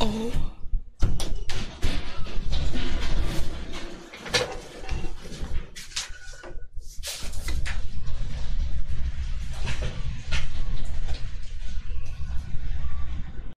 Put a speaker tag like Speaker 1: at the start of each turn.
Speaker 1: Oh.